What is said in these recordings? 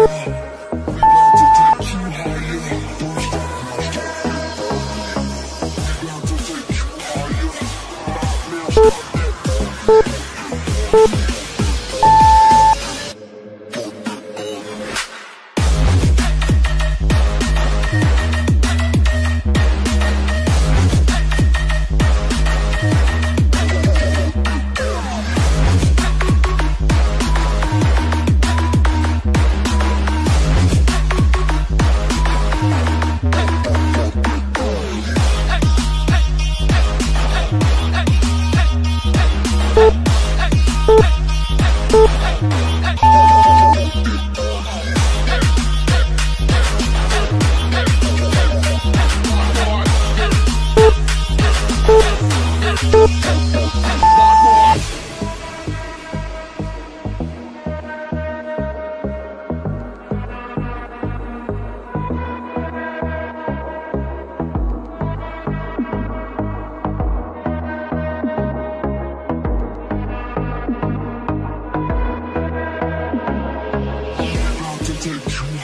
about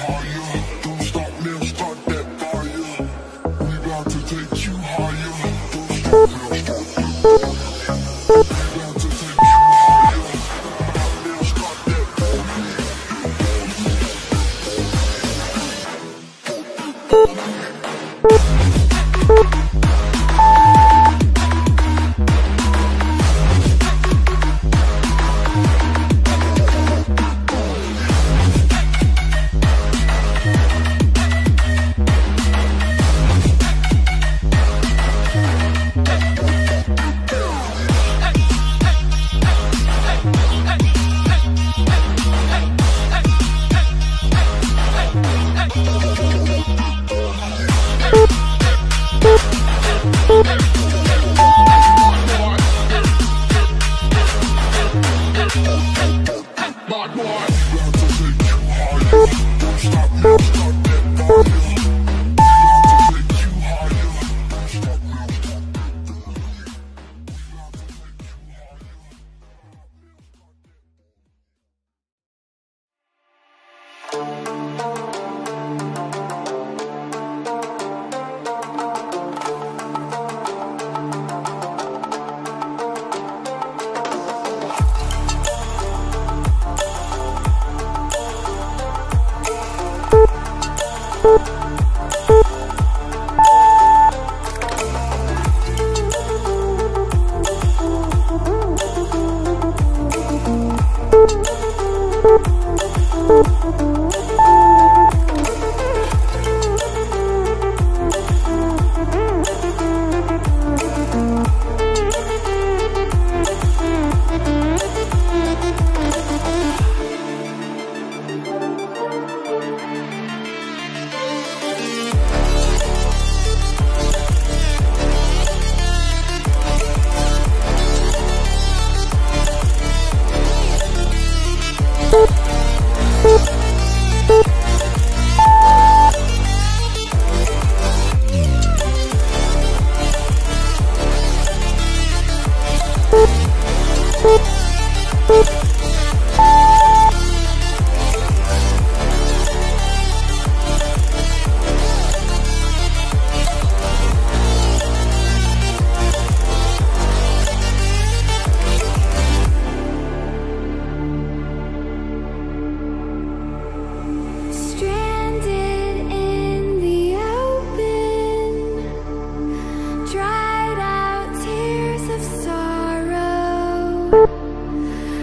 take you stop boy.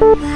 Bye.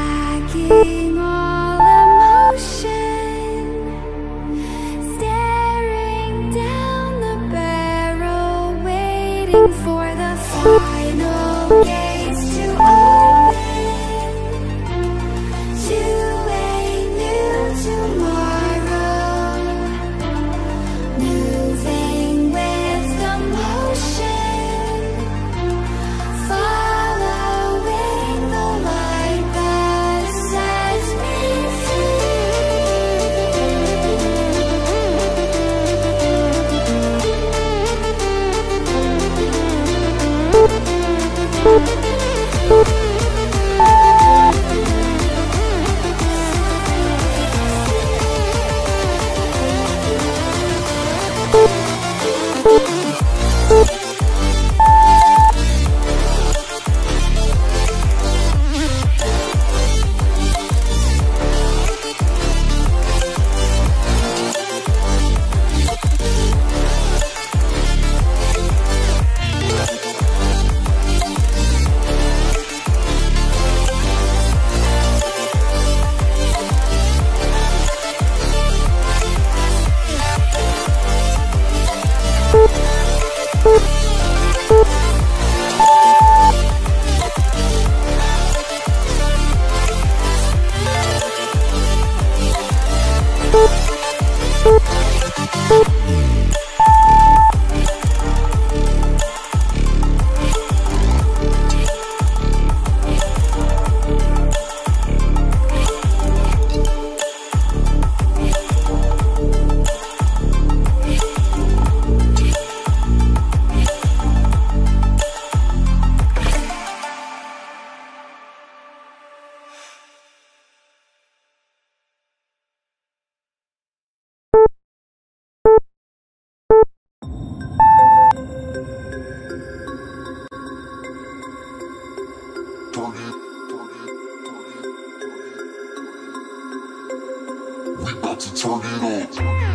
Turn すぎる